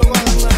Guadalajara.